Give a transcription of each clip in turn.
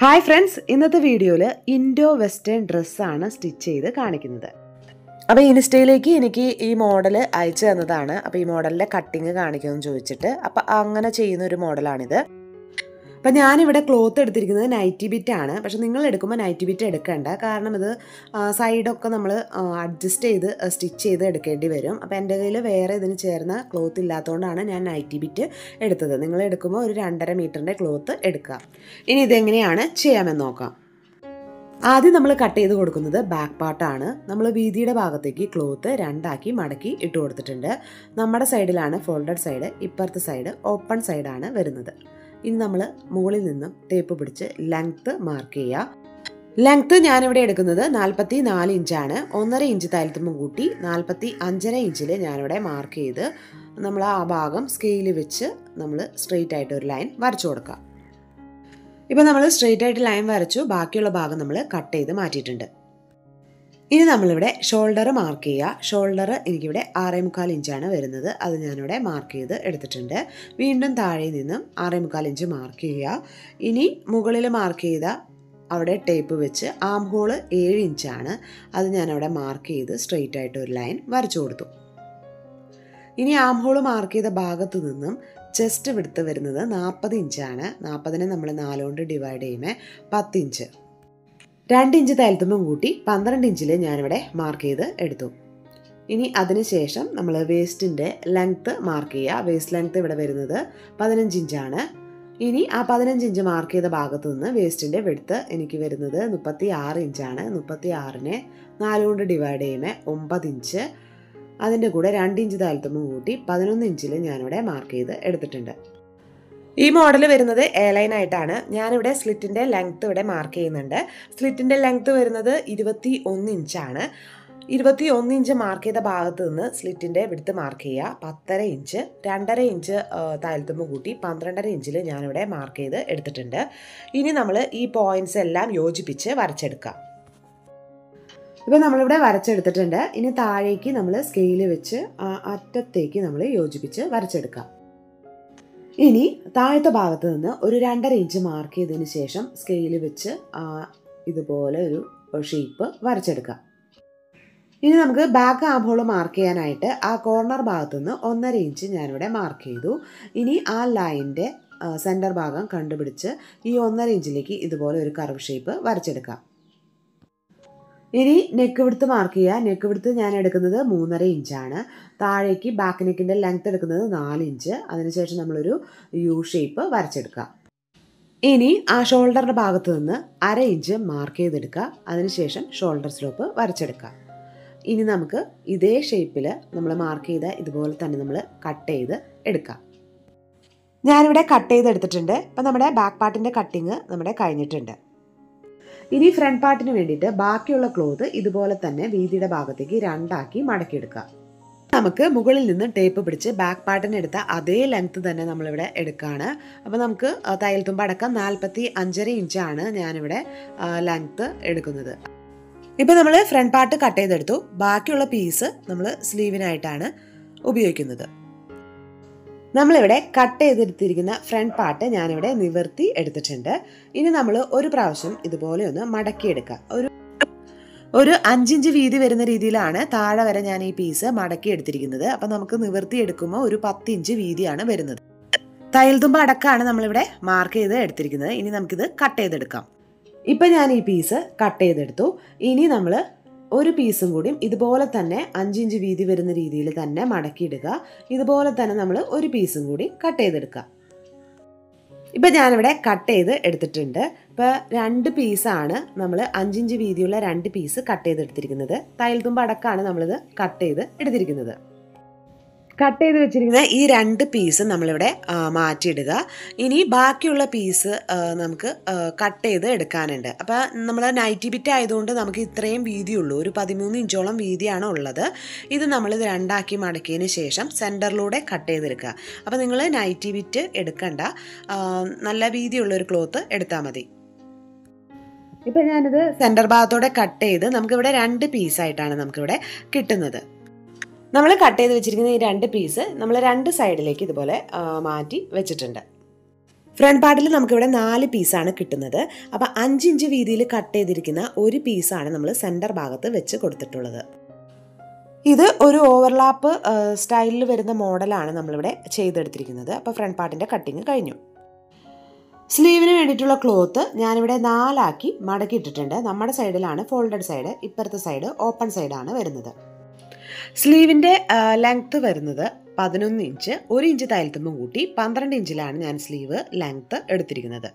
Hi friends ഇന്നത്തെ വീഡിയോയിൽ Indo western ഡ്രസ്സാണ് സ്റ്റിച്ച് ചെയ്ത് കാണിക്കുന്നത്. അപ്പോൾ ഇൻസ്റ്റയിലേക്ക് എനിക്ക് ഈ മോഡൽ അയച്ചു തന്നതാണ്. അപ്പോൾ ഈ മോഡലിന്റെ കട്ടിങ് കാണിക്കുമെന്ന് ചോദിച്ചിട്ട്. അപ്പോൾ അങ്ങനെ ചെയ്യുന്ന ഒരു മോഡലാണിത് അപ്പം ഞാനിവിടെ ക്ലോത്ത് എടുത്തിരിക്കുന്നത് നൈറ്റി ബിറ്റാണ്. പക്ഷെ നിങ്ങൾ എടുക്കുമ്പോൾ നൈറ്റി ബിറ്റ് എടുക്കേണ്ട. കാരണം ഇത് സൈഡൊക്കെ നമ്മൾ അഡ്ജസ്റ്റ് ചെയ്ത് സ്റ്റിച്ച് ചെയ്ത് എടുക്കേണ്ടി വരും. അപ്പോൾ എന്റെ കയ്യിൽ വേറെ ഇതിന് ചേർന്ന ക്ലോത്ത് ഇല്ലാത്തതുകൊണ്ടാണ് ഞാൻ നൈറ്റി ബിറ്റ് എടുത്തത്. നിങ്ങൾ എടുക്കുമ്പോൾ ഒരു രണ്ടര മീറ്ററിന്റെ ക്ലോത്ത് എടുക്കുക. ഇനി ഇതെങ്ങനെയാണ് ചെയ്യാമെന്ന് നോക്കാം. ആദ്യം നമ്മൾ കട്ട് ചെയ്ത് കൊടുക്കുന്നത് ബാക്ക് പാർട്ടാണ്. നമ്മൾ വീതിയുടെ ഭാഗത്തേക്ക് ക്ലോത്ത് രണ്ടാക്കി മടക്കി ഇട്ട് കൊടുത്തിട്ടുണ്ട്. നമ്മുടെ സൈഡിലാണ് ഫോൾഡഡ് സൈഡ് ഇപ്പുറത്തെ സൈഡ് ഓപ്പൺ സൈഡാണ് വരുന്നത്. ഇനി നമ്മൾ മുകളിൽ നിന്നും ടേപ്പ് പിടിച്ച് ലെങ്ത്ത് മാർക്ക് ചെയ്യുക ലെങ്ത്ത് ഞാനിവിടെ എടുക്കുന്നത് നാൽപ്പത്തി നാല് ഇഞ്ചാണ് ഒന്നര ഇഞ്ച് താഴ്ത്തുമ്പോൾ കൂട്ടി നാൽപ്പത്തി അഞ്ചര ഇഞ്ചിൽ ഞാനിവിടെ മാർക്ക് ചെയ്ത് നമ്മൾ ആ ഭാഗം സ്കെയിൽ വെച്ച് നമ്മൾ സ്ട്രെയിറ്റ് ആയിട്ട് ഒരു ലൈൻ വരച്ചു കൊടുക്കുക ഇപ്പം നമ്മൾ സ്ട്രെയിറ്റ് ആയിട്ട് ലൈൻ വരച്ചു. ബാക്കിയുള്ള ഭാഗം നമ്മൾ കട്ട് ചെയ്ത് മാറ്റിയിട്ടുണ്ട്. ഇനി നമ്മളിവിടെ ഷോൾഡർ മാർക്ക് ചെയ്യുക. ഷോൾഡർ എനിക്കിവിടെ ആറേ മുക്കാൽ ഇഞ്ചാണ് വരുന്നത്. അത് ഞാനിവിടെ മാർക്ക് ചെയ്ത് എടുത്തിട്ടുണ്ട്. വീണ്ടും താഴെ നിന്നും ആറേ മുക്കാൽ ഇഞ്ച് മാർക്ക് ചെയ്യുക. ഇനി മുകളിൽ മാർക്ക് ചെയ്ത അവിടെ ടേപ്പ് വെച്ച് ആം ഹോൾ ഏഴ് ഇഞ്ചാണ് അത് ഞാനവിടെ മാർക്ക് ചെയ്ത് സ്ട്രെയിറ്റ് ആയിട്ട് ഒരു ലൈൻ വരച്ചു കൊടുത്തു. ഇനി ആം ഹോൾ മാർക്ക് ചെയ്ത ഭാഗത്തു നിന്നും ചെസ്റ്റ് വിടുത്ത് വരുന്നത് നാൽപ്പത് ഇഞ്ചാണ് നാൽപ്പതിനെ നമ്മൾ നാലുകൊണ്ട് ഡിവൈഡ് ചെയ്യുമ്പോൾ പത്ത് ഇഞ്ച് രണ്ട് ഇഞ്ച് തലത്തുമ്പം കൂട്ടി പന്ത്രണ്ട് ഇഞ്ചിൽ ഞാനിവിടെ മാർക്ക് ചെയ്ത് എടുത്തു. ഇനി അതിനുശേഷം നമ്മൾ വേസ്റ്റിന്റെ ലെങ്ത്ത് മാർക്ക് ചെയ്യുക. വേസ്റ്റ് ലെങ്ത്ത് ഇവിടെ വരുന്നത് പതിനഞ്ച് ഇഞ്ചാണ്. ഇനി ആ പതിനഞ്ച് ഇഞ്ച് മാർക്ക് ചെയ്ത ഭാഗത്തു നിന്ന് വേസ്റ്റിന്റെ വെടുത്ത് എനിക്ക് വരുന്നത് മുപ്പത്തി ആറ് ഇഞ്ചാണ്. മുപ്പത്തി ആറിനെ നാലുകൊണ്ട് ഡിവൈഡ് ചെയ്യുമ്പോൾ ഒമ്പത് ഇഞ്ച്. അതിന്റെ കൂടെ രണ്ട് ഇഞ്ച് താഴ്ത്തുമ്പം കൂട്ടി പതിനൊന്ന് ഇഞ്ചിൽ ഞാനിവിടെ മാർക്ക് ചെയ്ത് എടുത്തിട്ടുണ്ട്. ഈ മോഡൽ വരുന്നത് എ ലൈൻ ആയിട്ടാണ്. ഞാനിവിടെ സ്ലിറ്റിന്റെ ലെങ്ത് ഇവിടെ മാർക്ക് ചെയ്യുന്നുണ്ട്. സ്ലിറ്റിന്റെ ലെങ്ത് വരുന്നത് ഇരുപത്തി ഒന്ന് ഇഞ്ചാണ് ഇരുപത്തി ഒന്ന് ഇഞ്ച് മാർക്ക് ചെയ്ത ഭാഗത്ത് നിന്ന് സ്ലിറ്റിന്റെ വിടുത്ത് മാർക്ക് ചെയ്യുക. പത്തര ഇഞ്ച് രണ്ടര ഇഞ്ച് താഴ്ത്തുമ്പോൾ കൂട്ടി പന്ത്രണ്ടര ഇഞ്ചിൽ ഞാനിവിടെ മാർക്ക് ചെയ്ത് എടുത്തിട്ടുണ്ട്. ഇനി നമ്മൾ ഈ പോയിന്റ്സ് എല്ലാം യോജിപ്പിച്ച് വരച്ചെടുക്കാം ഇപ്പം നമ്മളിവിടെ വരച്ചെടുത്തിട്ടുണ്ട്. ഇനി താഴേക്ക് നമ്മൾ സ്കെയിൽ വെച്ച് അറ്റത്തേക്ക് നമ്മൾ യോജിപ്പിച്ച് വരച്ചെടുക്കാം ഇനി താഴത്തെ ഭാഗത്ത് നിന്ന് ഒരു രണ്ടര ഇഞ്ച് മാർക്ക് ചെയ്തതിന് ശേഷം സ്കെയിൽ വെച്ച് ഇതുപോലെ ഒരു ഷേപ്പ് വരച്ചെടുക്കാം. ഇനി നമുക്ക് ബാക്ക് ആംഹോൾ മാർക്ക് ചെയ്യാനായിട്ട് ആ കോർണർ ഭാഗത്തു നിന്ന് ഒന്നര ഇഞ്ച് ഞാനിവിടെ മാർക്ക് ചെയ്തു. ഇനി ആ ലൈന്റെ സെന്റർ ഭാഗം കണ്ടുപിടിച്ച് ഈ ഒന്നര ഇഞ്ചിലേക്ക് ഇതുപോലെ ഒരു കർവ് ഷേപ്പ് വരച്ചെടുക്കാം. ഇനി നെക്ക് വിടുത്ത് മാർക്ക് ചെയ്യുക. നെക്ക് വിടുത്ത് ഞാൻ എടുക്കുന്നത് മൂന്നര ഇഞ്ചാണ് താഴേക്ക് ബാക്ക് നെക്കിന്റെ ലെങ്ത് എടുക്കുന്നത് നാല് ഇഞ്ച് അതിനുശേഷം നമ്മളൊരു യു ഷേപ്പ് വരച്ചെടുക്കുക. ഇനി ആ ഷോൾഡറിന്റെ ഭാഗത്ത് നിന്ന് അര ഇഞ്ച് മാർക്ക് ചെയ്തെടുക്കുക. അതിനുശേഷം ഷോൾഡർ സ്ലോപ്പ് വരച്ചെടുക്കുക. ഇനി നമുക്ക് ഇതേ ഷേപ്പിൽ നമ്മൾ മാർക്ക് ചെയ്ത ഇതുപോലെ തന്നെ നമ്മൾ കട്ട് ചെയ്ത് എടുക്കാം. ഞാനിവിടെ കട്ട് ചെയ്തെടുത്തിട്ടുണ്ട്. ഇപ്പം നമ്മുടെ ബാക്ക് പാർട്ടിന്റെ കട്ടിങ് നമ്മുടെ കഴിഞ്ഞിട്ടുണ്ട്. ഇനി ഫ്രണ്ട് പാർട്ടിന് വേണ്ടിയിട്ട് ബാക്കിയുള്ള ക്ലോത്ത് ഇതുപോലെ തന്നെ വീതിയുടെ ഭാഗത്തേക്ക് രണ്ടാക്കി മടക്കിയെടുക്കുക. നമുക്ക് മുകളിൽ നിന്ന് ടേപ്പ് പിടിച്ച് ബാക്ക് പാർട്ടിന് എടുത്ത അതേ ലെങ്ത് തന്നെ നമ്മളിവിടെ എടുക്കുകയാണ്. അപ്പോൾ നമുക്ക് തയ്യൽ തുമ്പ് അടക്കം നാൽപ്പത്തി അഞ്ചര ഇഞ്ചാണ് ഞാനിവിടെ ലെങ്ത്ത് എടുക്കുന്നത്. ഇപ്പോൾ നമ്മൾ ഫ്രണ്ട് പാർട്ട് കട്ട് ചെയ്തെടുത്തു. ബാക്കിയുള്ള പീസ് നമ്മൾ സ്ലീവിനായിട്ടാണ് ഉപയോഗിക്കുന്നത്. നമ്മളിവിടെ കട്ട് ചെയ്തെടുത്തിരിക്കുന്ന ഫ്രണ്ട് പാർട്ട് ഞാനിവിടെ നിവർത്തി എടുത്തിട്ടുണ്ട്. ഇനി നമ്മൾ ഒരു പ്രാവശ്യം ഇതുപോലെ ഒന്ന് മടക്കിയെടുക്കുക ഒരു ഒരു അഞ്ചിഞ്ച് വീതി വരുന്ന രീതിയിലാണ് താഴെ വരെ ഞാൻ ഈ പീസ് മടക്കി എടുത്തിരിക്കുന്നത് അപ്പം നമുക്ക് നിവർത്തി എടുക്കുമ്പോൾ ഒരു പത്തിഞ്ച് വീതിയാണ് വരുന്നത്. തയ്യൽ അടക്കാണ് അടക്കമാണ് നമ്മളിവിടെ മാർക്ക് ചെയ്ത് എടുത്തിരിക്കുന്നത്. ഇനി നമുക്കിത് കട്ട് ചെയ്തെടുക്കാം. ഇപ്പം ഞാൻ ഈ പീസ് കട്ട് ചെയ്തെടുത്തു. ഇനി നമ്മൾ ഒരു പീസും കൂടിയും ഇതുപോലെ തന്നെ അഞ്ചിഞ്ച് വീതി വരുന്ന രീതിയിൽ തന്നെ മടക്കിയിടുക. ഇതുപോലെ തന്നെ നമ്മൾ ഒരു പീസും കൂടി കട്ട് ചെയ്തെടുക്കുക. ഇപ്പം ഞാനിവിടെ കട്ട് ചെയ്ത് എടുത്തിട്ടുണ്ട്. ഇപ്പോൾ രണ്ട് പീസാണ് നമ്മൾ അഞ്ചിഞ്ച് വീതിയുള്ള രണ്ട് പീസ് കട്ട് ചെയ്തെടുത്തിരിക്കുന്നത്. തയ്യൽ തുമ്പ് അടക്കമാണ് നമ്മളിത് കട്ട് ചെയ്ത് എടുത്തിരിക്കുന്നത്. കട്ട് ചെയ്ത് വെച്ചിരിക്കുന്ന ഈ രണ്ട് പീസ് നമ്മളിവിടെ മാറ്റിയിടുക. ഇനി ബാക്കിയുള്ള പീസ് നമുക്ക് കട്ട് ചെയ്ത് എടുക്കാനുണ്ട്. അപ്പോൾ നമ്മൾ നൈറ്റി ബിറ്റ് ആയതുകൊണ്ട് നമുക്ക് ഇത്രയും വീതിയുള്ളൂ. ഒരു പതിമൂന്ന് ഇഞ്ചോളം വീതിയാണ് ഉള്ളത്. ഇത് നമ്മൾ ഇത് രണ്ടാക്കി മടക്കിയതിന് ശേഷം സെന്ററിലൂടെ കട്ട് ചെയ്തെടുക്കുക. അപ്പോൾ നിങ്ങൾ നൈറ്റി ബിറ്റ് എടുക്കണ്ട. നല്ല വീതിയുള്ള ഒരു ക്ലോത്ത് എടുത്താൽ മതി. ഇപ്പം ഞാനിത് സെന്റർ ഭാഗത്തോടെ കട്ട് ചെയ്ത് നമുക്കിവിടെ രണ്ട് പീസായിട്ടാണ് നമുക്കിവിടെ കിട്ടുന്നത്. നമ്മൾ കട്ട് ചെയ്ത് വെച്ചിരിക്കുന്ന ഈ രണ്ട് പീസ് നമ്മൾ രണ്ട് സൈഡിലേക്ക് ഇതുപോലെ മാറ്റി വെച്ചിട്ടുണ്ട്. ഫ്രണ്ട് പാർട്ടിൽ നമുക്കിവിടെ നാല് പീസാണ് കിട്ടുന്നത്. അപ്പോൾ അഞ്ച് ഇഞ്ച് വീതിയിൽ കട്ട് ചെയ്തിരിക്കുന്ന ഒരു പീസാണ് നമ്മൾ സെന്റർ ഭാഗത്ത് വെച്ച് കൊടുത്തിട്ടുള്ളത്. ഇത് ഒരു ഓവർലാപ്പ് സ്റ്റൈലിൽ വരുന്ന മോഡലാണ് നമ്മളിവിടെ ചെയ്തെടുത്തിരിക്കുന്നത്. അപ്പോൾ ഫ്രണ്ട് പാർട്ടിന്റെ കട്ടിങ് കഴിഞ്ഞു. സ്ലീവിന് വേണ്ടിയിട്ടുള്ള ക്ലോത്ത് ഞാനിവിടെ നാലാക്കി മടക്കി ഇട്ടിട്ടുണ്ട് നമ്മുടെ സൈഡിലാണ് ഫോൾഡഡ് സൈഡ് ഇപ്പുറത്തെ സൈഡ് ഓപ്പൺ സൈഡാണ് വരുന്നത്. സ്ലീവിന്റെ ലെങ്ത്ത് വരുന്നത് പതിനൊന്ന് ഇഞ്ച് ഒരു ഇഞ്ച് തയ്യൽത്തുമ്പം കൂട്ടി പന്ത്രണ്ട് ഇഞ്ചിലാണ് ഞാൻ സ്ലീവ് ലെങ്ത്ത് എടുത്തിരിക്കുന്നത്.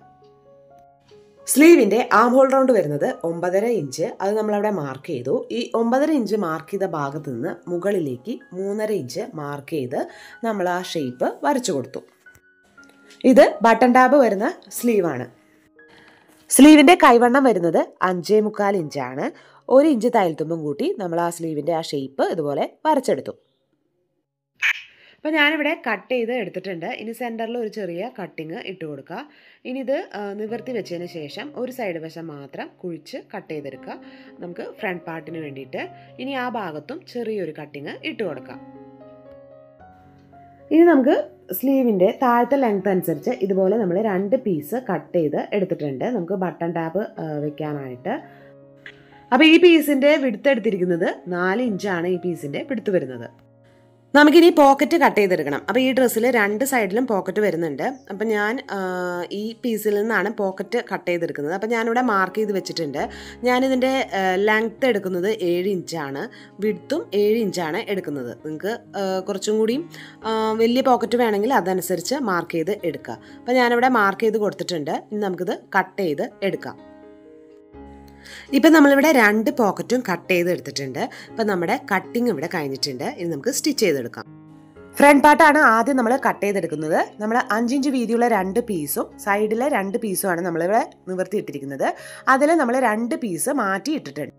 സ്ലീവിന്റെ ആം ഹോൾ റൗണ്ട് വരുന്നത് ഒമ്പതര ഇഞ്ച് അത് നമ്മളവിടെ മാർക്ക് ചെയ്തു. ഈ ഒമ്പതര ഇഞ്ച് മാർക്ക് ചെയ്ത ഭാഗത്ത് നിന്ന് മുകളിലേക്ക് മൂന്നര ഇഞ്ച് മാർക്ക് ചെയ്ത് നമ്മൾ ആ ഷേപ്പ് വരച്ചു കൊടുത്തു. ഇത് ബട്ടൺ ടാബ് വരുന്ന സ്ലീവാണ്. സ്ലീവിന്റെ കൈവണ്ണം വരുന്നത് അഞ്ചേ മുക്കാൽ ഇഞ്ചാണ്. ഒരു ഇഞ്ച് തയ്യൽത്തുമ്പും കൂട്ടി നമ്മൾ ആ സ്ലീവിന്റെ ആ ഷേപ്പ് ഇതുപോലെ വരച്ചെടുത്തു. അപ്പോൾ ഞാനിവിടെ കട്ട് ചെയ്ത് എടുത്തിട്ടുണ്ട്. ഇനി സെന്ററിൽ ഒരു ചെറിയ കട്ടിങ് ഇട്ട് കൊടുക്കുക. ഇനി ഇത് നിവർത്തി വെച്ചതിന് ശേഷം ഒരു സൈഡ് വശം മാത്രം കുഴിച്ച് കട്ട് ചെയ്തെടുക്കുക. നമുക്ക് ഫ്രണ്ട് പാർട്ടിന് വേണ്ടിയിട്ട്. ഇനി ആ ഭാഗത്തും ചെറിയൊരു കട്ടിങ് ഇട്ട് കൊടുക്കാം ഇനി നമുക്ക് സ്ലീവിന്റെ താഴത്തെ ലെങ്ത് അനുസരിച്ച് ഇതുപോലെ നമ്മൾ രണ്ട് പീസ് കട്ട് ചെയ്ത് എടുത്തിട്ടുണ്ട്. നമുക്ക് ബട്ടൺ ടാപ്പ് വെക്കാനായിട്ട്. അപ്പോൾ ഈ പീസിന്റെ വിടുത്ത് എടുത്തിരിക്കുന്നത് നാല് ഇഞ്ചാണ് ഈ പീസിന്റെ പിടുത്ത് വരുന്നത്. നമുക്കിനി പോക്കറ്റ് കട്ട് ചെയ്തെടുക്കണം. അപ്പോൾ ഈ ഡ്രസ്സിൽ രണ്ട് സൈഡിലും പോക്കറ്റ് വരുന്നുണ്ട്. അപ്പം ഞാൻ ഈ പീസിൽ നിന്നാണ് പോക്കറ്റ് കട്ട് ചെയ്തെടുക്കുന്നത്. അപ്പം ഞാനിവിടെ മാർക്ക് ചെയ്ത് വെച്ചിട്ടുണ്ട്. ഞാനിതിന്റെ ലെങ്ത്ത് എടുക്കുന്നത് ഏഴ് ഇഞ്ചാണ് വിടുത്തും ഏഴ് ഇഞ്ചാണ് എടുക്കുന്നത്. നിങ്ങൾക്ക് കുറച്ചും കൂടിയും വലിയ പോക്കറ്റ് വേണമെങ്കിൽ അതനുസരിച്ച് മാർക്ക് ചെയ്ത് എടുക്കുക അപ്പോൾ ഞാനിവിടെ മാർക്ക് ചെയ്ത് കൊടുത്തിട്ടുണ്ട്. ഇനി നമുക്കിത് കട്ട് ചെയ്ത് എടുക്കാം. ഇപ്പം നമ്മളിവിടെ രണ്ട് പോക്കറ്റും കട്ട് ചെയ്ത് എടുത്തിട്ടുണ്ട്. ഇപ്പം നമ്മുടെ കട്ടിങ് ഇവിടെ കഴിഞ്ഞിട്ടുണ്ട്. ഇനി നമുക്ക് സ്റ്റിച്ച് ചെയ്തെടുക്കാം. ഫ്രണ്ട് പാർട്ടാണ് ആദ്യം നമ്മൾ കട്ട് ചെയ്തെടുക്കുന്നത്. നമ്മൾ അഞ്ചിഞ്ച് വീതിയുള്ള രണ്ട് പീസും സൈഡിലെ രണ്ട് പീസുമാണ് നമ്മളിവിടെ നിവർത്തിയിട്ടിരിക്കുന്നത്. അതിൽ നമ്മൾ രണ്ട് പീസ് മാറ്റി ഇട്ടിട്ടുണ്ട്.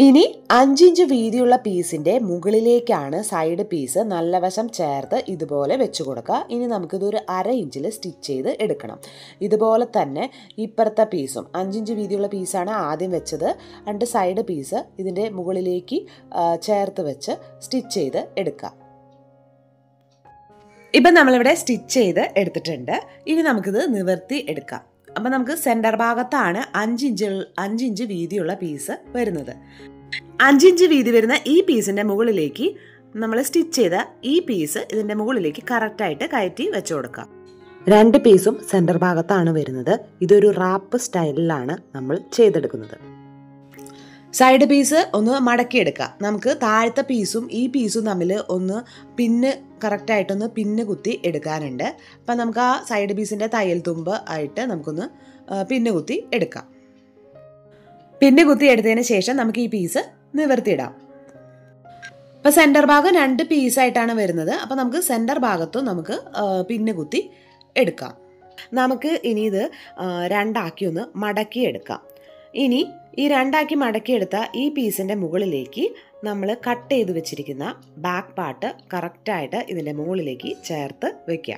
ഇനി അഞ്ചിഞ്ച് വീതിയുള്ള പീസിന്റെ മുകളിലേക്കാണ് സൈഡ് പീസ് നല്ല വശം ചേർത്ത് ഇതുപോലെ വെച്ച് കൊടുക്കുക. ഇനി നമുക്കിതൊരു അര ഇഞ്ചിൽ സ്റ്റിച്ച് ചെയ്ത് എടുക്കണം. ഇതുപോലെ തന്നെ ഇപ്പുറത്തെ പീസും അഞ്ചിഞ്ച് വീതിയുള്ള പീസാണ് ആദ്യം വെച്ചത്. രണ്ട് സൈഡ് പീസ് ഇതിന്റെ മുകളിലേക്ക് ചേർത്ത് വെച്ച് സ്റ്റിച്ച് ചെയ്ത് എടുക്കുക. ഇപ്പം നമ്മളിവിടെ സ്റ്റിച്ച് ചെയ്ത് എടുത്തിട്ടുണ്ട്. ഇനി നമുക്കിത് നിവർത്തി എടുക്കാം. അപ്പം നമുക്ക് സെന്റർ ഭാഗത്താണ് അഞ്ചിഞ്ച് അഞ്ചിഞ്ച് വീതിയുള്ള പീസ് വരുന്നത്. അഞ്ചിഞ്ച് വീതി വരുന്ന ഈ പീസിന്റെ മുകളിലേക്ക് നമ്മൾ സ്റ്റിച്ച് ചെയ്ത ഈ പീസ് ഇതിന്റെ മുകളിലേക്ക് കറക്റ്റായിട്ട് കയറ്റി വെച്ച് കൊടുക്കാം. രണ്ട് പീസും സെന്റർ ഭാഗത്താണ് വരുന്നത്. ഇതൊരു റാപ്പ് സ്റ്റൈലിലാണ് നമ്മൾ ചെയ്തെടുക്കുന്നത്. സൈഡ് പീസ് ഒന്ന് മടക്കിയെടുക്കുക നമുക്ക് താഴത്തെ പീസും ഈ പീസും തമ്മിൽ ഒന്ന് പിന്ന് കറക്റ്റായിട്ടൊന്ന് പിന്ന് കുത്തി എടുക്കാനുണ്ട്. അപ്പം നമുക്ക് ആ സൈഡ് പീസിന്റെ തയ്യൽ തുമ്പ് ആയിട്ട് നമുക്കൊന്ന് പിന്ന് കുത്തി എടുക്കാം. പിന്ന് കുത്തി എടുത്തതിന് ശേഷം നമുക്ക് ഈ പീസ് നിവർത്തിയിടാം. അപ്പോൾ സെന്റർ ഭാഗം രണ്ട് പീസായിട്ടാണ് വരുന്നത്. അപ്പോൾ നമുക്ക് സെന്റർ ഭാഗത്തും നമുക്ക് പിന്ന് കുത്തി എടുക്കാം. നമുക്ക് ഇനി ഇത് രണ്ടാക്കി ഒന്ന് മടക്കി എടുക്കാം. ഇനി ഈ രണ്ടാക്കി മടക്കിയെടുത്ത ഈ പീസിന്റെ മുകളിലേക്ക് നമ്മൾ കട്ട് ചെയ്ത് വെച്ചിരിക്കുന്ന ബാക്ക് പാർട്ട് കറക്റ്റായിട്ട് ഇതിന്റെ മുകളിലേക്ക് ചേർത്ത് വെക്കുക.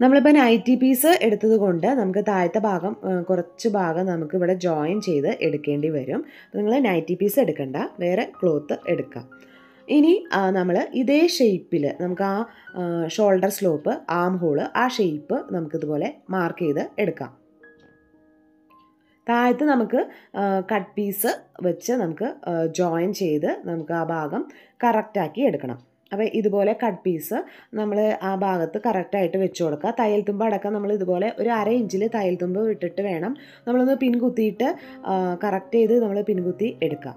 നമ്മളിപ്പോൾ നൈറ്റി പീസ് എടുത്തത് കൊണ്ട് നമുക്ക് താഴത്തെ ഭാഗം കുറച്ച് ഭാഗം നമുക്ക് ഇവിടെ ജോയിൻ ചെയ്ത് എടുക്കേണ്ടി വരും. നിങ്ങൾ നൈറ്റി പീസ് എടുക്കണ്ട വേറെ ക്ലോത്ത് എടുക്കാം. ഇനി നമ്മൾ ഇതേ ഷേപ്പിൽ നമുക്ക് ആ ഷോൾഡർ സ്ലോപ്പ് ആം ഹോൾ ആ ഷേപ്പ് നമുക്കിതുപോലെ മാർക്ക് ചെയ്ത് എടുക്കാം. താഴത്ത് നമുക്ക് കട്ട് പീസ് വെച്ച് നമുക്ക് ജോയിൻ ചെയ്ത് നമുക്ക് ആ ഭാഗം കറക്റ്റാക്കി എടുക്കണം. അപ്പോൾ ഇതുപോലെ കട്ട് പീസ് നമ്മൾ ആ ഭാഗത്ത് കറക്റ്റായിട്ട് വെച്ച് കൊടുക്കുക. തയ്യൽ തുമ്പ് അടക്കം നമ്മൾ ഇതുപോലെ ഒരു അര ഇഞ്ചിൽ തയ്യൽ തുമ്പ് വിട്ടിട്ട് വേണം നമ്മളൊന്ന് പിൻകുത്തിയിട്ട് കറക്റ്റ് ചെയ്ത് നമ്മൾ പിൻകുത്തി എടുക്കാം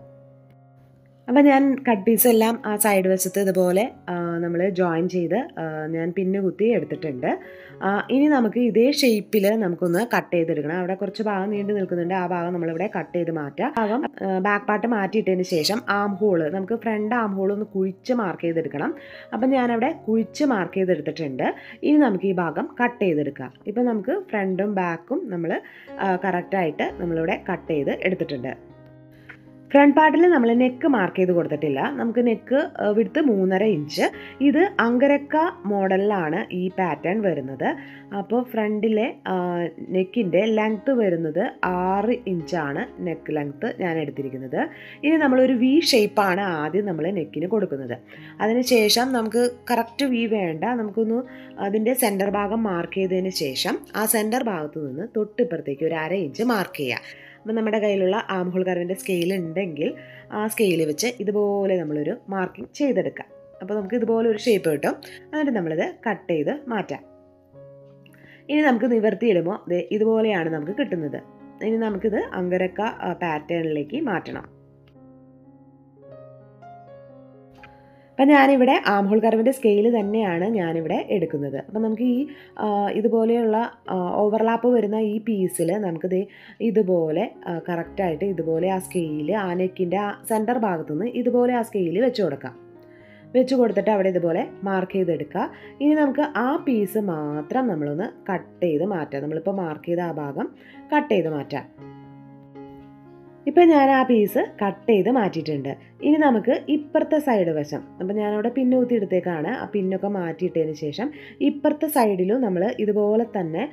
അപ്പോൾ ഞാൻ കട്ട് പീസ് എല്ലാം ആ സൈഡ് വശത്ത് ഇതുപോലെ നമ്മൾ ജോയിൻ ചെയ്ത് ഞാൻ പിന്നുകുത്തി എടുത്തിട്ടുണ്ട്. ഇനി നമുക്ക് ഇതേ ഷേപ്പിൽ നമുക്കൊന്ന് കട്ട് ചെയ്തെടുക്കണം. അവിടെ കുറച്ച് ഭാഗം നീണ്ടു നിൽക്കുന്നുണ്ട്. ആ ഭാഗം നമ്മളിവിടെ കട്ട് ചെയ്ത് മാറ്റാം. ഭാഗം ബാക്ക് പാർട്ട് മാറ്റിയിട്ടതിന് ശേഷം ആം ഹോൾ നമുക്ക് ഫ്രണ്ട് ആം ഹോൾ ഒന്ന് കുഴിച്ച് മാർക്ക് ചെയ്തെടുക്കണം. അപ്പം ഞാനവിടെ കുഴിച്ച് മാർക്ക് ചെയ്തെടുത്തിട്ടുണ്ട്. ഇനി നമുക്ക് ഈ ഭാഗം കട്ട് ചെയ്തെടുക്കാം. ഇപ്പം നമുക്ക് ഫ്രണ്ടും ബാക്കും നമ്മൾ കറക്റ്റായിട്ട് നമ്മളിവിടെ കട്ട് ചെയ്ത് എടുത്തിട്ടുണ്ട്. ഫ്രണ്ട് പാർട്ടിൽ നമ്മൾ നെക്ക് മാർക്ക് ചെയ്ത് കൊടുത്തിട്ടില്ല. നമുക്ക് നെക്ക് വിടുത്ത് മൂന്നര ഇഞ്ച് ഇത് അങ്കരക്ക മോഡലിലാണ് ഈ പാറ്റേൺ വരുന്നത്. അപ്പോൾ ഫ്രണ്ടിലെ നെക്കിന്റെ ലെങ്ത്ത് വരുന്നത് ആറ് ഇഞ്ചാണ് നെക്ക് ലെങ്ത്ത് ഞാൻ എടുത്തിരിക്കുന്നത്. ഇനി നമ്മളൊരു വി ഷേപ്പാണ് ആദ്യം നമ്മൾ നെക്കിന് കൊടുക്കുന്നത്. അതിനുശേഷം നമുക്ക് കറക്റ്റ് വി വേണ്ട. നമുക്കൊന്ന് അതിന്റെ സെന്റർ ഭാഗം മാർക്ക് ചെയ്തതിന് ശേഷം ആ സെന്റർ ഭാഗത്ത് നിന്ന് തൊട്ടിപ്പുറത്തേക്ക് ഒരു അര ഇഞ്ച് മാർക്ക് ചെയ്യുക അപ്പം നമ്മുടെ കയ്യിലുള്ള ആംഹോൾ കർവിന്റെ സ്കെയിൽ ഉണ്ടെങ്കിൽ ആ സ്കെയിൽ വെച്ച് ഇതുപോലെ നമ്മളൊരു മാർക്കിംഗ് ചെയ്തെടുക്കാം. അപ്പോൾ നമുക്ക് ഇതുപോലെ ഒരു ഷേപ്പ് കിട്ടും. എന്നിട്ട് നമ്മളിത് കട്ട് ചെയ്ത് മാറ്റാം. ഇനി നമുക്ക് നിവർത്തിയിടുമ്പോൾ ഇതുപോലെയാണ് നമുക്ക് കിട്ടുന്നത്. ഇനി നമുക്കിത് അങ്കരക്ക പാറ്റേണിലേക്ക് മാറ്റണം. അപ്പം ഞാനിവിടെ ആംഹോൾ കർവിന്റെ സ്കെയിൽ തന്നെയാണ് ഞാനിവിടെ എടുക്കുന്നത്. അപ്പം നമുക്ക് ഈ ഇതുപോലെയുള്ള ഓവർലാപ്പ് വരുന്ന ഈ പീസിൽ നമുക്കിത് ഇതുപോലെ കറക്റ്റായിട്ട് ഇതുപോലെ ആ സ്കെയിൽ ആ നെക്കിന്റെ ആ സെന്റർ ഭാഗത്തുനിന്ന് ഇതുപോലെ ആ സ്കെയിൽ വെച്ച് കൊടുക്കാം. വെച്ച് കൊടുത്തിട്ട് അവിടെ ഇതുപോലെ മാർക്ക് ചെയ്തെടുക്കുക. ഇനി നമുക്ക് ആ പീസ് മാത്രം നമ്മളൊന്ന് കട്ട് ചെയ്ത് മാറ്റാം. നമ്മളിപ്പോൾ മാർക്ക് ചെയ്ത ആ ഭാഗം കട്ട് ചെയ്ത് മാറ്റാം. ഇപ്പം ഞാൻ ആ പീസ് കട്ട് ചെയ്ത് മാറ്റിയിട്ടുണ്ട്. ഇനി നമുക്ക് ഇപ്പുറത്തെ സൈഡ് വശം. അപ്പം ഞാനവിടെ പിന്നൂത്തി എടുത്തേക്കാണ്. ആ പിന്നൊക്കെ മാറ്റിയിട്ടതിന് ശേഷം ഇപ്പുറത്തെ സൈഡിലും നമ്മൾ ഇതുപോലെ തന്നെ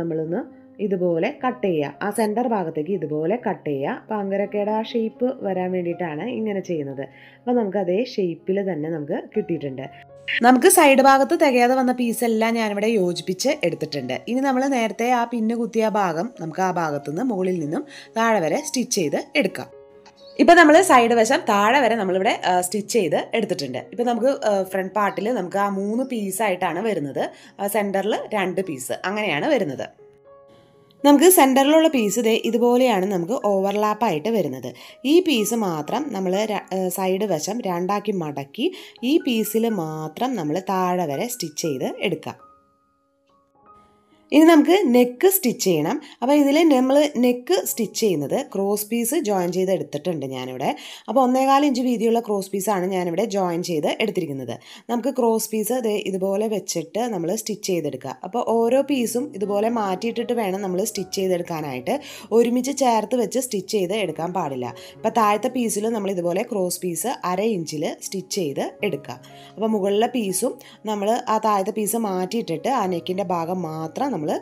നമ്മളൊന്ന് ഇതുപോലെ കട്ട് ചെയ്യുക. ആ സെന്റർ ഭാഗത്തേക്ക് ഇതുപോലെ കട്ട് ചെയ്യുക. അപ്പോൾ അങ്കരക്കയുടെ ആ ഷേപ്പ് വരാൻ വേണ്ടിയിട്ടാണ് ഇങ്ങനെ ചെയ്യുന്നത്. അപ്പോൾ നമുക്ക് അതേ ഷേപ്പിൽ തന്നെ നമുക്ക് കിട്ടിയിട്ടുണ്ട്. നമുക്ക് സൈഡ് ഭാഗത്ത് തികയാതെ വന്ന പീസെല്ലാം ഞാനിവിടെ യോജിപ്പിച്ച് എടുത്തിട്ടുണ്ട്. ഇനി നമ്മൾ നേരത്തെ ആ പിന്നു കുത്തിയ ഭാഗം നമുക്ക് ആ ഭാഗത്തു നിന്ന് മുകളിൽ നിന്നും താഴെ വരെ സ്റ്റിച്ച് ചെയ്ത് എടുക്കാം. ഇപ്പം നമ്മൾ സൈഡ് വശം താഴെ വരെ നമ്മളിവിടെ സ്റ്റിച്ച് ചെയ്ത് എടുത്തിട്ടുണ്ട്. ഇപ്പം നമുക്ക് ഫ്രണ്ട് പാർട്ടിൽ നമുക്ക് ആ മൂന്ന് പീസായിട്ടാണ് വരുന്നത്. സെന്ററിൽ രണ്ട് പീസ് അങ്ങനെയാണ് വരുന്നത്. നമുക്ക് സെന്ററിലുള്ള പീസ് ഇതേ ഇതുപോലെയാണ് നമുക്ക് ഓവർലാപ്പായിട്ട് വരുന്നത്. ഈ പീസ് മാത്രം നമ്മൾ സൈഡ് വശം രണ്ടാക്കി മടക്കി ഈ പീസിൽ മാത്രം നമ്മൾ താഴെ വരെ സ്റ്റിച്ച് ചെയ്ത് എടുക്കാം ഇനി നമുക്ക് നെക്ക് സ്റ്റിച്ച് ചെയ്യണം. അപ്പോൾ ഇതിൽ നമ്മൾ നെക്ക് സ്റ്റിച്ച് ചെയ്യുന്നത് ക്രോസ് പീസ് ജോയിൻ ചെയ്ത് എടുത്തിട്ടുണ്ട് ഞാനിവിടെ. അപ്പോൾ ഒന്നേകാൽ ഇഞ്ച് വീതിയുള്ള ക്രോസ് പീസാണ് ഞാനിവിടെ ജോയിൻ ചെയ്ത് എടുത്തിരിക്കുന്നത്. നമുക്ക് ക്രോസ് പീസ് ഇത് ഇതുപോലെ വെച്ചിട്ട് നമ്മൾ സ്റ്റിച്ച് ചെയ്തെടുക്കുക. അപ്പോൾ ഓരോ പീസും ഇതുപോലെ മാറ്റിയിട്ടിട്ട് വേണം നമ്മൾ സ്റ്റിച്ച് ചെയ്തെടുക്കാനായിട്ട്. ഒരുമിച്ച് ചേർത്ത് വെച്ച് സ്റ്റിച്ച് ചെയ്ത് എടുക്കാൻ പാടില്ല. അപ്പോൾ താഴത്തെ പീസിലും നമ്മൾ ഇതുപോലെ ക്രോസ് പീസ് അര ഇഞ്ചിൽ സ്റ്റിച്ച് ചെയ്ത് എടുക്കുക. അപ്പോൾ മുകളിലെ പീസും നമ്മൾ ആ താഴത്തെ പീസ് മാറ്റിയിട്ടിട്ട് ആ നെക്കിന്റെ ഭാഗം മാത്രം നമ്മൾ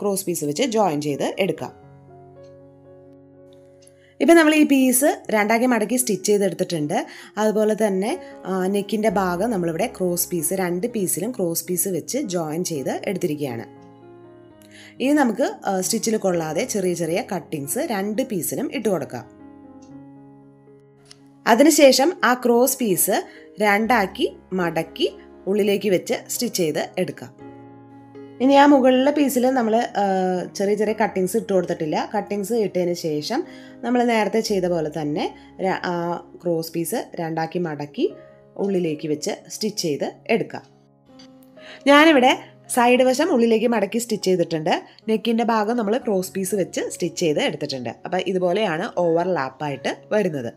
ക്രോസ് പീസ് വെച്ച് ജോയിൻ ചെയ്ത് എടുക്കാം. ഇപ്പം നമ്മൾ ഈ പീസ് രണ്ടാക്കി മടക്കി സ്റ്റിച്ച് ചെയ്തെടുത്തിട്ടുണ്ട്. അതുപോലെ തന്നെ നെക്കിന്റെ ഭാഗം നമ്മളിവിടെ ക്രോസ് പീസ് രണ്ട് പീസിലും ക്രോസ് പീസ് വെച്ച് ജോയിൻ ചെയ്ത് എടുത്തിരിക്കുകയാണ്. ഇനി നമുക്ക് സ്റ്റിച്ചിൽ കൊള്ളാതെ ചെറിയ ചെറിയ കട്ടിങ്സ് രണ്ട് പീസിലും ഇട്ട് കൊടുക്കാം. അതിനുശേഷം ആ ക്രോസ് പീസ് രണ്ടാക്കി മടക്കി ഉള്ളിലേക്ക് വെച്ച് സ്റ്റിച്ച് ചെയ്ത് എടുക്കാം. ഇനി ആ മുകളിലെ പീസിൽ നമ്മൾ ചെറിയ ചെറിയ കട്ടിങ്സ് ഇട്ട് കൊടുത്തിട്ടില്ല. കട്ടിങ്സ് ഇട്ടതിന് ശേഷം നമ്മൾ നേരത്തെ ചെയ്ത പോലെ തന്നെ ആ ക്രോസ് പീസ് രണ്ടാക്കി മടക്കി ഉള്ളിലേക്ക് വെച്ച് സ്റ്റിച്ച് ചെയ്ത് എടുക്കാം. ഞാനിവിടെ സൈഡ് വശം ഉള്ളിലേക്ക് മടക്കി സ്റ്റിച്ച് ചെയ്തിട്ടുണ്ട്. നെക്കിന്റെ ഭാഗം നമ്മൾ ക്രോസ് പീസ് വെച്ച് സ്റ്റിച്ച് ചെയ്ത് എടുത്തിട്ടുണ്ട്. അപ്പോൾ ഇതുപോലെയാണ് ഓവർലാപ്പായിട്ട് വരുന്നത്.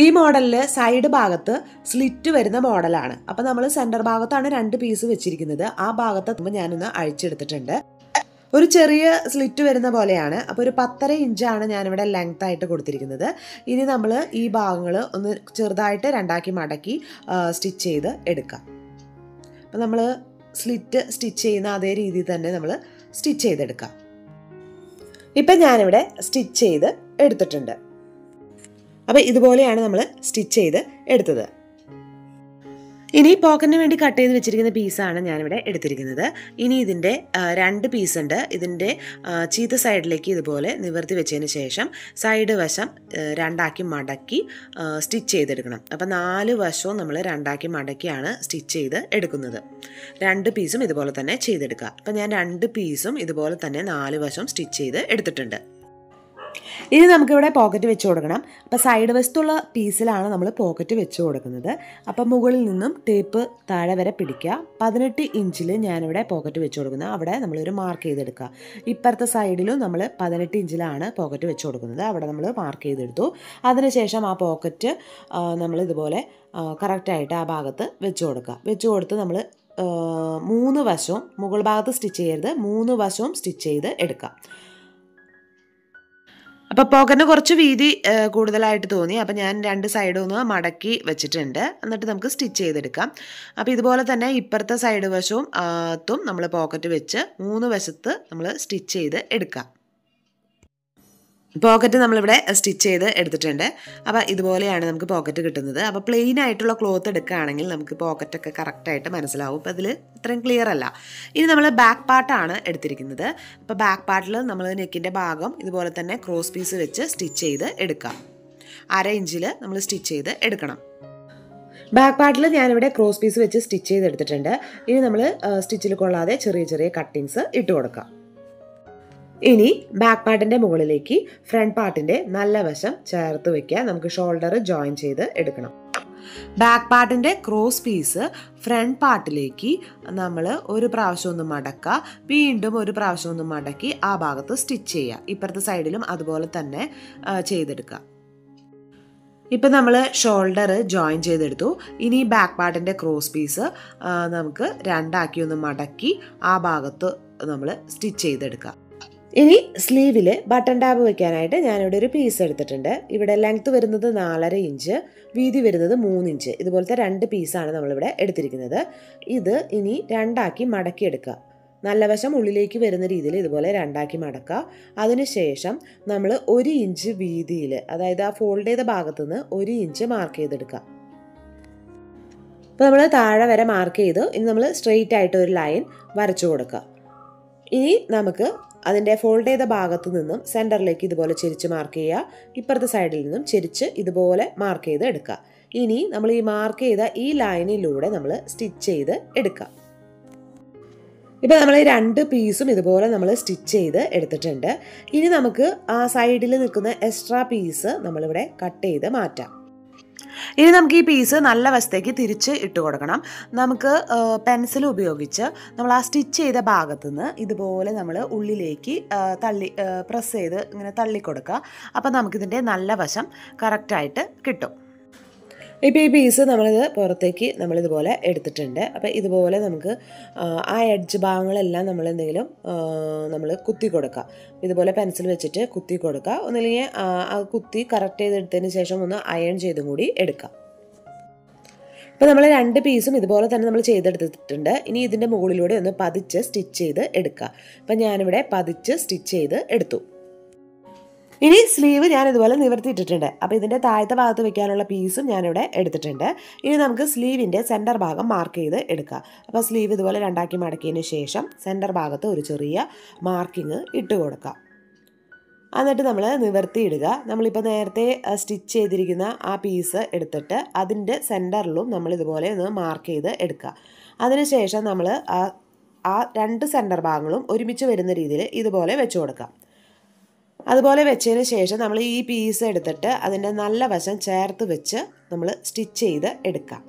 ഈ മോഡലിൽ സൈഡ് ഭാഗത്ത് സ്ലിറ്റ് വരുന്ന മോഡലാണ്. അപ്പോൾ നമ്മൾ സെന്റർ ഭാഗത്താണ് രണ്ട് പീസ് വെച്ചിരിക്കുന്നത്. ആ ഭാഗത്ത് ഞാനൊന്ന് അഴിച്ചെടുത്തിട്ടുണ്ട്. ഒരു ചെറിയ സ്ലിറ്റ് വരുന്ന പോലെയാണ്. അപ്പോൾ ഒരു പത്തര ഇഞ്ചാണ് ഞാനിവിടെ ലെങ്ത് ആയിട്ട് കൊടുത്തിരിക്കുന്നത്. ഇനി നമ്മൾ ഈ ഭാഗങ്ങൾ ഒന്ന് ചെറുതായിട്ട് രണ്ടാക്കി മടക്കി സ്റ്റിച്ച് ചെയ്ത് എടുക്കാം. അപ്പോൾ നമ്മൾ സ്ലിറ്റ് സ്റ്റിച്ച് ചെയ്യുന്ന അതേ രീതിയിൽ തന്നെ നമ്മൾ സ്റ്റിച്ച് ചെയ്തെടുക്കാം. ഇപ്പം ഞാനിവിടെ സ്റ്റിച്ച് ചെയ്ത് എടുത്തിട്ടുണ്ട്. അപ്പോൾ ഇതുപോലെയാണ് നമ്മൾ സ്റ്റിച്ച് ചെയ്ത് എടുത്തത്. ഇനി പോക്കറ്റിന് വേണ്ടി കട്ട് ചെയ്ത് വെച്ചിരിക്കുന്ന പീസാണ് ഞാനിവിടെ എടുത്തിരിക്കുന്നത്. ഇനി ഇതിന്റെ രണ്ട് പീസ് ഉണ്ട്. ഇതിന്റെ ചീത്ത സൈഡിലേക്ക് ഇതുപോലെ നിവർത്തി വെച്ചതിന് ശേഷം സൈഡ് വശം രണ്ടാക്കി മടക്കി സ്റ്റിച്ച് ചെയ്തെടുക്കണം. അപ്പോൾ നാല് വശവും നമ്മൾ രണ്ടാക്കി മടക്കിയാണ് സ്റ്റിച്ച് ചെയ്ത് എടുക്കുന്നത്. രണ്ട് പീസും ഇതുപോലെ തന്നെ ചെയ്തെടുക്കുക. അപ്പോൾ ഞാൻ രണ്ട് പീസും ഇതുപോലെ തന്നെ നാല് വശവും സ്റ്റിച്ച് ചെയ്ത് എടുത്തിട്ടുണ്ട്. ഇനി നമുക്കിവിടെ പോക്കറ്റ് വെച്ച് കൊടുക്കണം. അപ്പോൾ സൈഡ് വശത്തുള്ള പീസിലാണ് നമ്മൾ പോക്കറ്റ് വെച്ച് കൊടുക്കുന്നത്. അപ്പോൾ മുകളിൽ നിന്നും ടേപ്പ് താഴെ വരെ പിടിക്കുക. പതിനെട്ട് ഇഞ്ചിൽ ഞാനിവിടെ പോക്കറ്റ് വെച്ച് കൊടുക്കുന്നത്. അവിടെ നമ്മളൊരു മാർക്ക് ചെയ്തെടുക്കുക. ഇപ്പുറത്തെ സൈഡിലും നമ്മൾ പതിനെട്ട് ഇഞ്ചിലാണ് പോക്കറ്റ് വെച്ച് കൊടുക്കുന്നത്. അവിടെ നമ്മൾ മാർക്ക് ചെയ്തെടുത്തു. അതിനുശേഷം ആ പോക്കറ്റ് നമ്മൾ ഇതുപോലെ കറക്റ്റായിട്ട് ആ ഭാഗത്ത് വെച്ച് കൊടുക്കുക. വെച്ച് കൊടുത്ത് നമ്മൾ മൂന്ന് വശവും മുകൾ ഭാഗത്ത് സ്റ്റിച്ച് ചെയ്യരുത്. മൂന്ന് വശവും സ്റ്റിച്ച് ചെയ്ത് എടുക്കാം അപ്പോൾ പോക്കറ്റിന് കുറച്ച് വീതി കൂടുതലായിട്ട് തോന്നി. അപ്പോൾ ഞാൻ രണ്ട് സൈഡും ഒന്ന് മടക്കി വെച്ചിട്ടുണ്ട്. എന്നിട്ട് നമുക്ക് സ്റ്റിച്ച് ചെയ്തെടുക്കാം. അപ്പോൾ ഇതുപോലെ തന്നെ ഇപ്പുറത്തെ സൈഡ് വശവും നമ്മൾ പോക്കറ്റ് വെച്ച് മൂന്ന് വശത്ത് നമ്മൾ സ്റ്റിച്ച് ചെയ്ത് എടുക്കാം. പോക്കറ്റ് നമ്മളിവിടെ സ്റ്റിച്ച് ചെയ്ത് എടുത്തിട്ടുണ്ട്. അപ്പോൾ ഇതുപോലെയാണ് നമുക്ക് പോക്കറ്റ് കിട്ടുന്നത്. അപ്പോൾ പ്ലെയിൻ ആയിട്ടുള്ള ക്ലോത്ത് എടുക്കുകയാണെങ്കിൽ നമുക്ക് പോക്കറ്റൊക്കെ കറക്റ്റായിട്ട് മനസ്സിലാവും. അപ്പോൾ അതിൽ ഇത്രയും ക്ലിയർ അല്ല. ഇനി നമ്മൾ ബാക്ക് പാർട്ടാണ് എടുത്തിരിക്കുന്നത്. അപ്പോൾ ബാക്ക് പാർട്ടിൽ നമ്മൾ നെക്കിന്റെ ഭാഗം ഇതുപോലെ തന്നെ ക്രോസ് പീസ് വെച്ച് സ്റ്റിച്ച് ചെയ്ത് എടുക്കാം അര ഇഞ്ചിൽ നമ്മൾ സ്റ്റിച്ച് ചെയ്ത് എടുക്കണം. ബാക്ക് പാർട്ടിൽ ഞാനിവിടെ ക്രോസ് പീസ് വെച്ച് സ്റ്റിച്ച് ചെയ്ത് എടുത്തിട്ടുണ്ട്. ഇനി നമ്മൾ സ്റ്റിച്ചിൽ കൊള്ളാതെ ചെറിയ ചെറിയ കട്ടിങ്സ് ഇട്ട് കൊടുക്കാം ഇനി ബാക്ക് പാർട്ടിന്റെ മുകളിലേക്ക് ഫ്രണ്ട് പാർട്ടിന്റെ നല്ല വശം ചേർത്ത് വെക്കുക. നമുക്ക് ഷോൾഡർ ജോയിൻ ചെയ്ത് എടുക്കണം. ബാക്ക് പാർട്ടിന്റെ ക്രോസ് പീസ് ഫ്രണ്ട് പാർട്ടിലേക്ക് നമ്മൾ ഒരു പ്രാവശ്യം ഒന്ന് മടക്കുക. വീണ്ടും ഒരു പ്രാവശ്യം ഒന്ന് മടക്കി ആ ഭാഗത്ത് സ്റ്റിച്ച് ചെയ്യുക. ഇപ്പുറത്തെ സൈഡിലും അതുപോലെ തന്നെ ചെയ്തെടുക്കുക. ഇപ്പം നമ്മൾ ഷോൾഡർ ജോയിൻ ചെയ്തെടുത്തു. ഇനി ബാക്ക് പാർട്ടിന്റെ ക്രോസ് പീസ് നമുക്ക് രണ്ടാക്കി ഒന്ന് മടക്കി ആ ഭാഗത്ത് നമ്മൾ സ്റ്റിച്ച് ചെയ്തെടുക്കുക. ഇനി സ്ലീവിൽ ബട്ടൺ ടാബ് വെക്കാനായിട്ട് ഞാനിവിടെ ഒരു പീസ് എടുത്തിട്ടുണ്ട്. ഇവിടെ ലെങ്ത് വരുന്നത് നാലര ഇഞ്ച് വീതി വരുന്നത് മൂന്ന് ഇഞ്ച് ഇതുപോലത്തെ രണ്ട് പീസാണ് നമ്മളിവിടെ എടുത്തിരിക്കുന്നത്. ഇത് ഇനി രണ്ടാക്കി മടക്കിയെടുക്കുക. നല്ല വശം ഉള്ളിലേക്ക് വരുന്ന രീതിയിൽ ഇതുപോലെ രണ്ടാക്കി മടക്കുക. അതിനുശേഷം നമ്മൾ ഒരു ഇഞ്ച് വീതിയിൽ അതായത് ആ ഫോൾഡ് ചെയ്ത ഭാഗത്ത് നിന്ന് ഒരു ഇഞ്ച് മാർക്ക് ചെയ്തെടുക്കുക. അപ്പോൾ നമ്മൾ താഴെ വരെ മാർക്ക് ചെയ്തു ഇനി നമ്മൾ സ്ട്രെയിറ്റ് ആയിട്ട് ഒരു ലൈൻ വരച്ചു കൊടുക്കുക. ഇനി നമുക്ക് അതിന്റെ ഫോൾഡ് ചെയ്ത ഭാഗത്തു നിന്നും സെന്ററിലേക്ക് ഇതുപോലെ ചെരിച്ച് മാർക്ക് ചെയ്യുക. ഇപ്പുറത്തെ സൈഡിൽ നിന്നും ചെരിച്ച് ഇതുപോലെ മാർക്ക് ചെയ്ത് എടുക്കുക. ഇനി നമ്മൾ ഈ മാർക്ക് ചെയ്ത ഈ ലൈനിലൂടെ നമ്മൾ സ്റ്റിച്ച് ചെയ്ത് എടുക്കുക. ഇപ്പം നമ്മൾ രണ്ട് പീസും ഇതുപോലെ നമ്മൾ സ്റ്റിച്ച് ചെയ്ത് എടുത്തിട്ടുണ്ട്. ഇനി നമുക്ക് ആ സൈഡിൽ നിൽക്കുന്ന എക്സ്ട്രാ പീസ് നമ്മളിവിടെ കട്ട് ചെയ്ത് മാറ്റാം. ഇനി നമുക്ക് ഈ പീസ് നല്ല വശത്തേക്ക് തിരിച്ച് ഇട്ട് കൊടുക്കണം. നമുക്ക് പെൻസിൽ ഉപയോഗിച്ച് നമ്മൾ ആ സ്റ്റിച്ച് ചെയ്ത ഭാഗത്തു നിന്ന് ഇതുപോലെ നമ്മൾ ഉള്ളിലേക്ക് തള്ളി പ്രസ് ചെയ്ത് ഇങ്ങനെ തള്ളിക്കൊടുക്കുക. അപ്പോൾ നമുക്കിതിന്റെ നല്ല വശം കറക്റ്റായിട്ട് കിട്ടും. ഇപ്പോൾ ഈ പീസ് നമ്മളിത് പുറത്തേക്ക് നമ്മളിതുപോലെ എടുത്തിട്ടുണ്ട്. അപ്പോൾ ഇതുപോലെ നമുക്ക് ആ, എഡ്ജ് ഭാഗങ്ങളെല്ലാം നമ്മൾ എന്തെങ്കിലും നമ്മൾ കുത്തി കൊടുക്കുക ഇതുപോലെ പെൻസിൽ വെച്ചിട്ട് കുത്തി കൊടുക്കുക ഒന്നില്ലെങ്കിൽ ആ കുത്തി കറക്റ്റ് ചെയ്തെടുത്തതിന് ശേഷം ഒന്ന് അയൺ ചെയ്തും കൂടി എടുക്കാം. അപ്പോൾ നമ്മൾ രണ്ട് പീസും ഇതുപോലെ തന്നെ നമ്മൾ ചെയ്തെടുത്തിട്ടുണ്ട്. ഇനി ഇതിന്റെ മുകളിലൂടെ ഒന്ന് പതിച്ച് സ്റ്റിച്ച് ചെയ്ത് എടുക്കുക അപ്പം ഞാനിവിടെ പതിച്ച് സ്റ്റിച്ച് ചെയ്ത് എടുത്തു. ഇനി സ്ലീവ് ഞാൻ ഇതുപോലെ നിവർത്തിയിട്ടിട്ടുണ്ട്. അപ്പോൾ ഇതിന്റെ താഴത്തെ ഭാഗത്ത് വെക്കാനുള്ള പീസും ഞാനിവിടെ എടുത്തിട്ടുണ്ട്. ഇനി നമുക്ക് സ്ലീവിന്റെ സെന്റർ ഭാഗം മാർക്ക് ചെയ്ത് എടുക്കുക അപ്പോൾ സ്ലീവ് ഇതുപോലെ രണ്ടാക്കി മടക്കിയതിന് ശേഷം സെന്റർ ഭാഗത്ത് ഒരു ചെറിയ മാർക്കിങ് ഇട്ട് കൊടുക്കുക എന്നിട്ട് നമ്മൾ നിവർത്തിയിടുക. നമ്മളിപ്പോൾ നേരത്തെ സ്റ്റിച്ച് ചെയ്തിരിക്കുന്ന ആ പീസ് എടുത്തിട്ട് അതിന്റെ സെന്ററിലും നമ്മൾ ഇതുപോലെ ഒന്ന് മാർക്ക് ചെയ്ത് എടുക്കുക. അതിനുശേഷം നമ്മൾ ആ ആ രണ്ട് സെന്റർ ഭാഗങ്ങളും ഒരുമിച്ച് വരുന്ന രീതിയിൽ ഇതുപോലെ വെച്ച് കൊടുക്കാം. അതുപോലെ വെച്ചതിന് ശേഷം നമ്മൾ ഈ പീസ് എടുത്തിട്ട് അതിന്റെ നല്ല വശം ചേർത്ത് വെച്ച് നമ്മൾ സ്റ്റിച്ച് ചെയ്ത് എടുക്കാം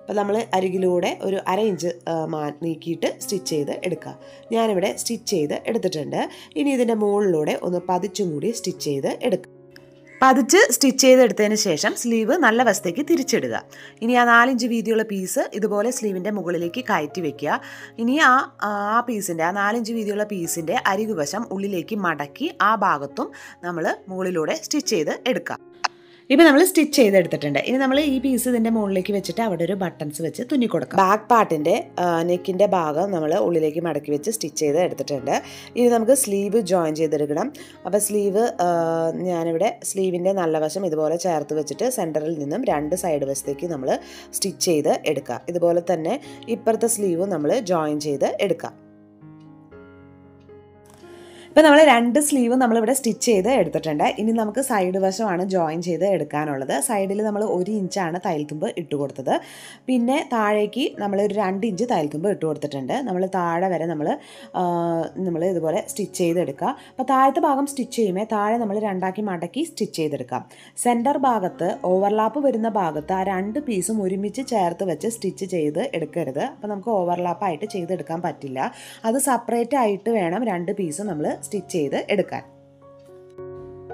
അപ്പോൾ നമ്മൾ അരികിലൂടെ ഒരു അര ഇഞ്ച് മാ നീക്കിയിട്ട് സ്റ്റിച്ച് ചെയ്ത് എടുക്കുക. ഞാനിവിടെ സ്റ്റിച്ച് ചെയ്ത് എടുത്തിട്ടുണ്ട്. ഇനി ഇതിന്റെ മുകളിലൂടെ ഒന്ന് പതിച്ചും കൂടി സ്റ്റിച്ച് ചെയ്ത് എടുക്കുക. പതിച്ച് സ്റ്റിച്ച് ചെയ്തെടുത്തതിന് ശേഷം സ്ലീവ് നല്ല വശത്തേക്ക് തിരിച്ചിടുക. ഇനി ആ നാലിഞ്ച് വീതിയുള്ള പീസ് ഇതുപോലെ സ്ലീവിന്റെ മുകളിലേക്ക് കയറ്റി വെക്കുക. ഇനി ആ ആ പീസിന്റെ ആ നാലിഞ്ച് വീതിയുള്ള പീസിന്റെ അരികുവശം ഉള്ളിലേക്ക് മടക്കി ആ ഭാഗത്തും നമ്മൾ മുകളിലൂടെ സ്റ്റിച്ച് ചെയ്ത് എടുക്കുക. ഇപ്പം നമ്മൾ സ്റ്റിച്ച് ചെയ്തെടുത്തിട്ടുണ്ട്. ഇനി നമ്മൾ ഈ പീസ് ഇതിന്റെ മുകളിലേക്ക് വെച്ചിട്ട് അവിടെ ഒരു ബട്ടൺസ് വെച്ച് തുന്നി കൊടുക്കാം. ബാക്ക് പാർട്ടിന്റെ നെക്കിന്റെ ഭാഗം നമ്മൾ ഉള്ളിലേക്ക് മടക്കി വെച്ച് സ്റ്റിച്ച് ചെയ്ത് എടുത്തിട്ടുണ്ട് ഇനി നമുക്ക് സ്ലീവ് ജോയിൻ ചെയ്തെടുക്കണം. അപ്പോൾ സ്ലീവ് ഞാനിവിടെ സ്ലീവിന്റെ നല്ല വശം ഇതുപോലെ ചേർത്ത് വെച്ചിട്ട് സെന്ററിൽ നിന്നും രണ്ട് സൈഡ് വശത്തേക്ക് നമ്മൾ സ്റ്റിച്ച് ചെയ്ത് എടുക്കുക ഇതുപോലെ തന്നെ ഇപ്പുറത്തെ സ്ലീവും നമ്മൾ ജോയിൻ ചെയ്ത് എടുക്കുക ഇപ്പം നമ്മൾ രണ്ട് സ്ലീവ് നമ്മളിവിടെ സ്റ്റിച്ച് ചെയ്ത് എടുത്തിട്ടുണ്ട്. ഇനി നമുക്ക് സൈഡ് വശമാണ് ജോയിൻ ചെയ്ത് എടുക്കാനുള്ളത്. സൈഡിൽ നമ്മൾ ഒരു ഇഞ്ചാണ് തയ്യൽത്തുമ്പ് ഇട്ട് കൊടുത്തത്. പിന്നെ താഴേക്ക് നമ്മൾ ഒരു രണ്ട് ഇഞ്ച് തയ്യൽത്തുമ്പ് ഇട്ട് കൊടുത്തിട്ടുണ്ട്. നമ്മൾ താഴെ വരെ നമ്മൾ നമ്മൾ ഇതുപോലെ സ്റ്റിച്ച് ചെയ്തെടുക്കുക അപ്പോൾ താഴത്തെ ഭാഗം സ്റ്റിച്ച് ചെയ്യുമ്പോൾ താഴെ നമ്മൾ രണ്ടാക്കി മടക്കി സ്റ്റിച്ച് ചെയ്തെടുക്കാം. സെന്റർ ഭാഗത്ത് ഓവർലാപ്പ് വരുന്ന ഭാഗത്ത് ആ രണ്ട് പീസും ഒരുമിച്ച് ചേർത്ത് വെച്ച് സ്റ്റിച്ച് ചെയ്ത് എടുക്കരുത്. അപ്പോൾ നമുക്ക് ഓവർലാപ്പായിട്ട് ചെയ്തെടുക്കാൻ പറ്റില്ല. അത് സെപ്പറേറ്റ് ആയിട്ട് വേണം രണ്ട് പീസും നമ്മൾ സ്റ്റിച്ച് ചെയ്ത് എടുക്കാൻ.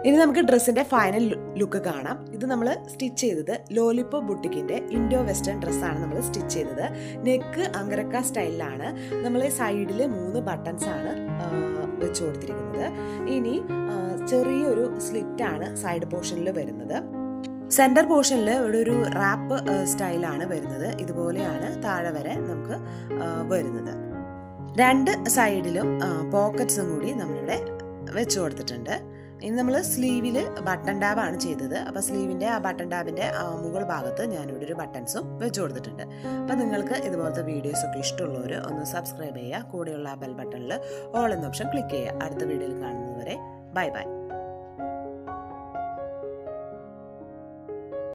ഇനി നമുക്ക് ഡ്രസ്സിന്റെ ഫൈനൽ ലുക്ക് കാണാം. ഇത് നമ്മൾ സ്റ്റിച്ച് ചെയ്തത് ലോലിപ്പോ ബുട്ടിക്കിന്റെ ഇൻഡോ വെസ്റ്റേൺ ഡ്രസ്സാണ് നമ്മൾ സ്റ്റിച്ച് ചെയ്തത്. നെക്ക് അങ്കരക്ക സ്റ്റൈലിലാണ് നമ്മൾ സൈഡിൽ മൂന്ന് ബട്ടൺസ് ആണ് വെച്ച് കൊടുത്തിരിക്കുന്നത്. ഇനി ചെറിയൊരു സ്ലിറ്റ് ആണ് സൈഡ് പോർഷനിൽ വരുന്നത്. സെന്റർ പോർഷനിൽ ഇവിടെ ഒരു റാപ്പ് സ്റ്റൈലാണ് വരുന്നത്. ഇതുപോലെയാണ് താഴെ വരെ നമുക്ക് വരുന്നത്. രണ്ട് സൈഡിലും പോക്കറ്റ്സും കൂടി നമ്മളിവിടെ വെച്ച് കൊടുത്തിട്ടുണ്ട്. ഇനി നമ്മൾ സ്ലീവിൽ ബട്ടൺ ടാബാണ് ചെയ്തത്. അപ്പോൾ സ്ലീവിന്റെ ആ ബട്ടൺ ടാബിന്റെ മുകൾ ഭാഗത്ത് ഞാനിവിടെ ഒരു ബട്ടൺസും വെച്ച് കൊടുത്തിട്ടുണ്ട്. അപ്പോൾ നിങ്ങൾക്ക് ഇതുപോലത്തെ വീഡിയോസൊക്കെ ഇഷ്ടമുള്ളവർ ഒന്ന് സബ്സ്ക്രൈബ് ചെയ്യുക. കൂടെയുള്ള ആ ബെൽ ബട്ടണിൽ ഓൾ എന്ന ഓപ്ഷൻ ക്ലിക്ക് ചെയ്യുക. അടുത്ത വീഡിയോയിൽ കാണുന്നതുവരെ ബൈ ബൈ.